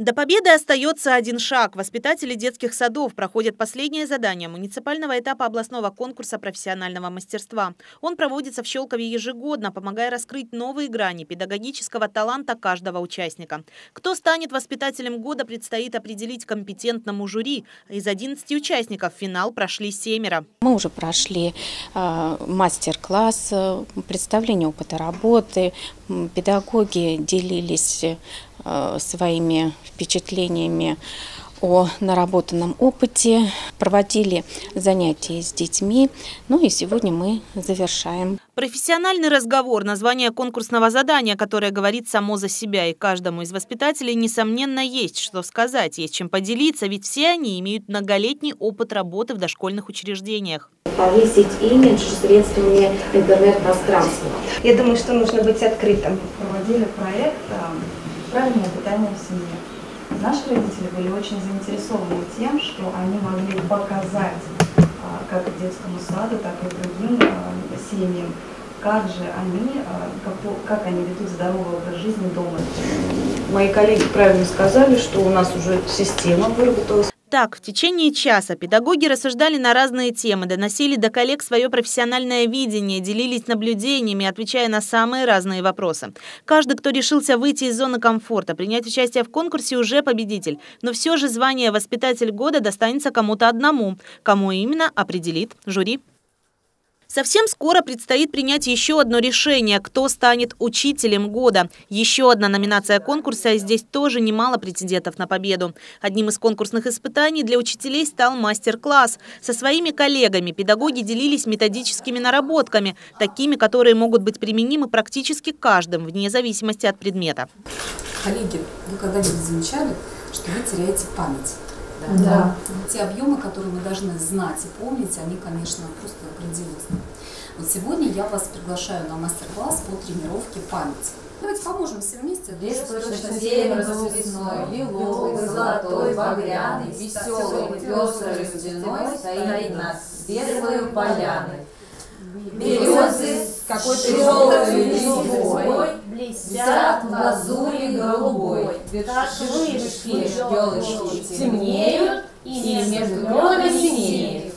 До победы остается один шаг. Воспитатели детских садов проходят последнее задание муниципального этапа областного конкурса профессионального мастерства. Он проводится в Щелкове ежегодно, помогая раскрыть новые грани педагогического таланта каждого участника. Кто станет воспитателем года, предстоит определить компетентному жюри. Из 11 участников финал прошли семеро. Мы уже прошли э, мастер-класс, э, представление опыта работы. Педагоги делились Э, своими впечатлениями о наработанном опыте, проводили занятия с детьми. Ну и сегодня мы завершаем. Профессиональный разговор – название конкурсного задания, которое говорит само за себя. И каждому из воспитателей, несомненно, есть что сказать, есть чем поделиться, ведь все они имеют многолетний опыт работы в дошкольных учреждениях. Повесить имидж средствами интернет-пространства. Я думаю, что нужно быть открытым. Проводили проект правильное питание в семье. Наши родители были очень заинтересованы тем, что они могли показать а, как детскому саду, так и другим а, семьям, как же они, а, как они ведут здоровый образ жизни дома. Мои коллеги правильно сказали, что у нас уже система выработалась. Так, в течение часа педагоги рассуждали на разные темы, доносили до коллег свое профессиональное видение, делились наблюдениями, отвечая на самые разные вопросы. Каждый, кто решился выйти из зоны комфорта, принять участие в конкурсе, уже победитель. Но все же звание «Воспитатель года» достанется кому-то одному. Кому именно, определит жюри. Совсем скоро предстоит принять еще одно решение, кто станет учителем года. Еще одна номинация конкурса, и здесь тоже немало претендентов на победу. Одним из конкурсных испытаний для учителей стал мастер-класс. Со своими коллегами педагоги делились методическими наработками, такими, которые могут быть применимы практически каждым, вне зависимости от предмета. Коллеги, вы когда-нибудь замечали, что вы теряете память? Да. да. Те объемы, которые мы должны знать и помнить, они, конечно, просто грандиозны. Вот сегодня я вас приглашаю на мастер-класс по тренировке памяти. Давайте поможем все вместе. Лес точно север весной, лиловый, золотой, багряный, веселый, пестрый, стеной стоит над светлой поляной. Березы какой-то желтой листвой блестят в лазури голубой. Вершишки, елочки темнеют, и между кронами синеет.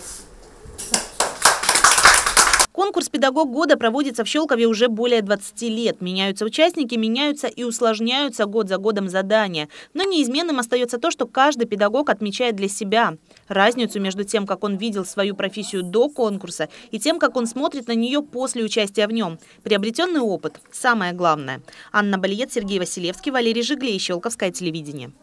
Конкурс «Педагог года» проводится в Щелкове уже более 20 лет. Меняются участники, меняются и усложняются год за годом задания. Но неизменным остается то, что каждый педагог отмечает для себя. Разницу между тем, как он видел свою профессию до конкурса, и тем, как он смотрит на нее после участия в нем. Приобретенный опыт – самое главное. Анна Балиет, Сергей Василевский, Валерий Жиглей, Щелковское телевидение.